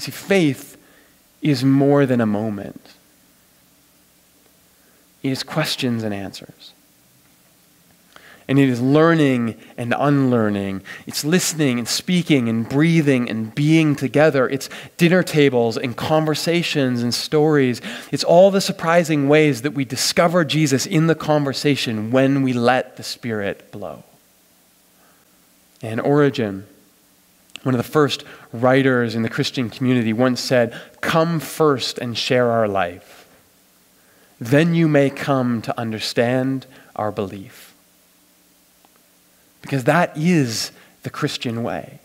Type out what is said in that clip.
You see, faith is more than a moment, it is questions and answers. And it is learning and unlearning. It's listening and speaking and breathing and being together. It's dinner tables and conversations and stories. It's all the surprising ways that we discover Jesus in the conversation when we let the Spirit blow. And Origen, one of the first writers in the Christian community, once said, Come first and share our life. Then you may come to understand our belief. Because that is the Christian way.